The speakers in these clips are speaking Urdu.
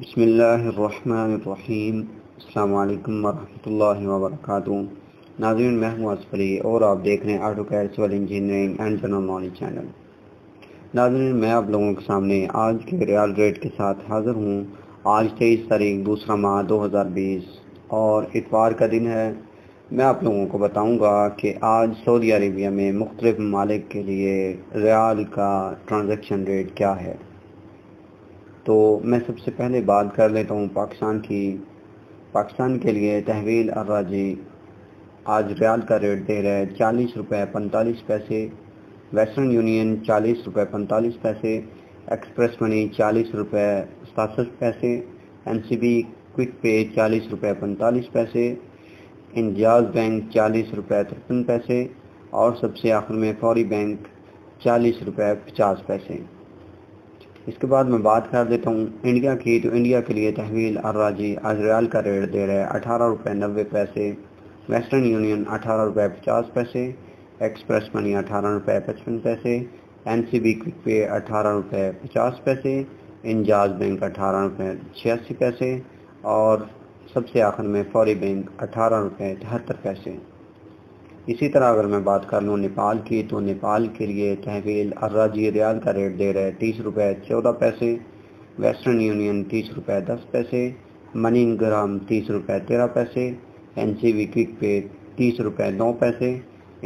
بسم اللہ الرحمن الرحیم۔ السلام علیکم ورحمۃ اللہ وبرکاتہ۔ ناظرین، میں ہوں اسفری اور آپ دیکھ رہے ہیں auto care civil engineering and general knowledge channel ناظرین، میں آپ لوگوں کے سامنے آج کے ریال ریٹ کے ساتھ حاضر ہوں۔ آج تیئیس تاریخ، دوسرا ماہ دو ہزار بیس اور اتوار کا دن ہے۔ میں آپ لوگوں کو بتاؤں گا کہ آج سعودی عربیہ میں مختلف ممالک کے لیے ریال کا ٹرانزیکشن ریٹ کیا ہے۔ تو میں سب سے پہلے بات کر لیتا ہوں پاکستان کی، پاکستان کے لیے تحویل الراجی آج ریال کا ریٹ دے رہا ہے چالیس روپے پنتالیس پیسے، ویسٹرن یونین چالیس روپے پنتالیس پیسے، ایکسپریس منی چالیس روپے ستاسٹھ پیسے، N C B quick pay چالیس روپے پنتالیس پیسے انجاز بینک چالیس روپے ترپن پیسے اور سب سے آخر میں فوری بینک چالیس روپے پچاس پیسے۔ اس کے بعد میں بات کر دیتا ہوں انڈیا کی، تو انڈیا کے لیے تحویل الراجی آج ریال کا ریٹ دے رہے اٹھارہ روپے نوے پیسے، ویسٹرن یونین اٹھارہ روپے پچاس پیسے، ایکسپریس منی اٹھارہ روپے پچپن پیسے، N C B quick pay اٹھارہ روپے پچاس پیسے، انجاز بینک اٹھارہ روپے چھیاسی پیسے، اور سب سے آخر میں فوری بینک اٹھارہ روپے تہتر پیسے۔ اسی طرح اگر میں بات کر لوں نیپال کی تو نیپال کے لیے تحویل الراجی ریال کا ریٹ دے رہے تیس روپے چودہ پیسے، ویسٹرن یونین تیس روپے دس پیسے منی گرام تیس روپے تیرہ پیسے، این سی وی کک پے تیس روپے نو پیسے،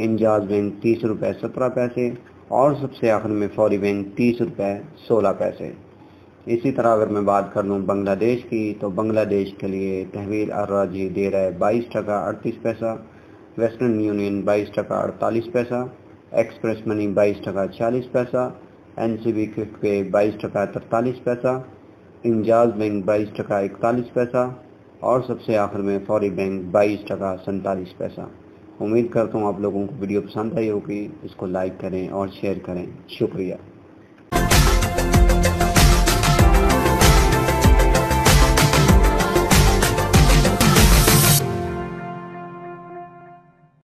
انجاز بینک تیس روپے سترہ پیسے، اور سب سے آخر میں فوری بینک تیس روپے سولہ پیسے۔ اسی طرح اگر میں بات کر لوں بنگلہ دیش کی تو بنگلہ دیش کے لیے تحویل الراجی دے رہا ہے بائیس ٹکا اڑتیس پیسہ ویسٹرن یونین بائیس ٹکا اڑتالیس پیسہ ایکسپریس منی بائیس ٹکا چالیس پیسہ N C B quick pay بائیس ٹکا ترتالیس پیسہ انجاز بینک بائیس ٹکا اکتالیس پیسہ اور سب سے آخر میں فوری بینک بائیس ٹکا سینتالیس پیسہ امید کرتا ہوں آپ لوگوں کو ویڈیو پسند آئی ہوگی اس کو لائک کریں اور شیئر کریں شکریہ